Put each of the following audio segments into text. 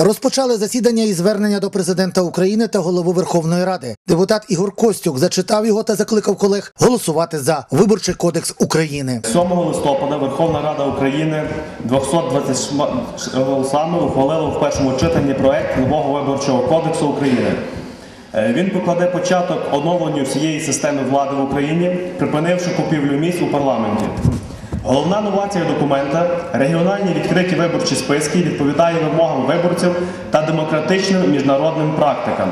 Розпочали засідання із звернення до президента України та голови Верховної Ради. Депутат Ігор Костюк зачитав його та закликав колег голосувати за виборчий кодекс України. 7 листопада Верховна Рада України 220 голосами ухвалила в першому читанні проект нового виборчого кодексу України. Е, Він покладе початок оновленню всієї системи влади в Україні, припинивши купівлю місць у парламенті. Головна новація документа регіональні відкриті виборчі списки відповідає вимогам виборців та демократичним міжнародним практикам.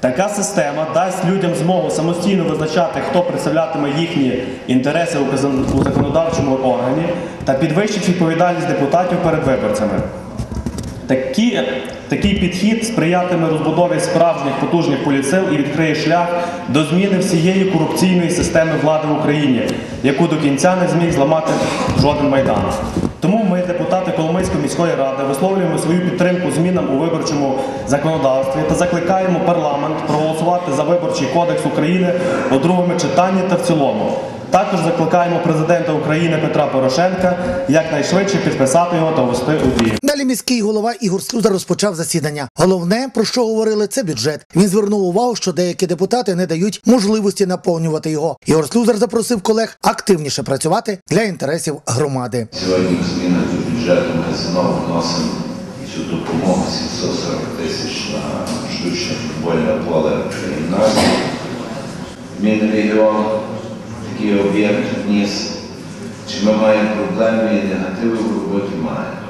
Така система дасть людям змогу самостійно визначати, хто представлятиме їхні інтереси у законодавчому органі та підвищить відповідальність депутатів перед виборцями. Такі, такий підхід сприятиме розбудові справжніх потужних поліцил і відкриє шлях до зміни всієї корупційної системи влади в Україні, яку до кінця не зміг зламати жоден майдан. Тому ми, депутати Коломийської міської ради, висловлюємо свою підтримку змінам у виборчому законодавстві та закликаємо парламент проголосувати за виборчий кодекс України у другому читанні та в цілому. Також закликаємо президента України Петра Порошенка якнайшвидше підписати його та ввести у дію. Далі міський голова Ігор Слюзар розпочав засідання. Головне, про що говорили, це бюджет. Він звернув увагу, що деякі депутати не дають можливості наповнювати його. Ігор Слюзар запросив колег активніше працювати для інтересів громади. Сьогодні в змінах до бюджету ми знову вносимо цю допомогу 740 тисяч на штучне футбольне поле. Мінрегіон такий об'єкт вніс. Чи ми маємо проблеми і негативи в роботі? Маємо.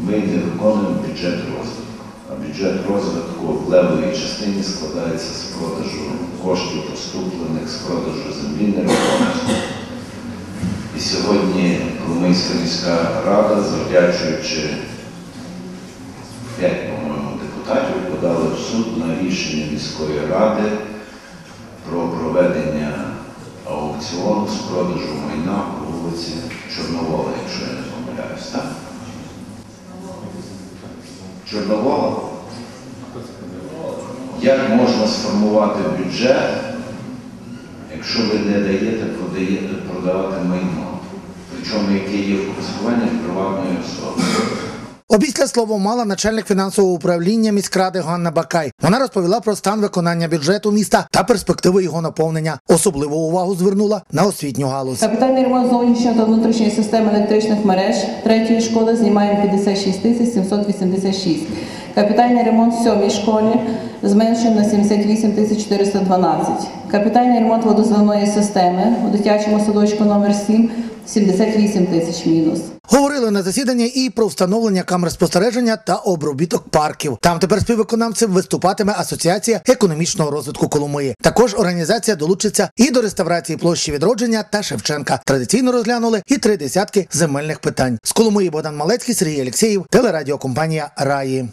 Ми не виконуємо бюджет розвитку. А бюджет розвитку в левовій частині складається з продажу коштів поступлених, з продажу землі нерухомості. І сьогодні Коломийська міська рада, завдячуючи п'ять, по-моєму, депутатів, подали в суд на рішення міської ради про проведення аукціону з продажу майна по вулиці Чорновола, якщо я не помиляюсь, так? Чорновола? Як можна сформувати бюджет, якщо ви не даєте продаєте, продавати майно, причому яке є в користуванні приватної особи? Обісля слово мала начальник фінансового управління міськради Ганна Бакай. Вона розповіла про стан виконання бюджету міста та перспективи його наповнення. Особливу увагу звернула на освітню галузь. Капітальний ремонт зовнішньої та внутрішньої системи електричних мереж третьої школи знімаємо 56 тисяч 786. Капітальний ремонт в сьомій школі зменшуємо на 78 тисяч 412. Капітальний ремонт водозвивної системи у дитячому садочку номер 7 78 тисяч мінус. Говорили на засіданні і про встановлення камер спостереження та обробіток парків. Там тепер співвиконавцем виступатиме Асоціація економічного розвитку Коломиї. Також організація долучиться і до реставрації площі відродження та Шевченка. Традиційно розглянули і три десятки земельних питань. З Коломиї Богдан Малецький, Сергій Алєксєєв, телерадіокомпанія Раї.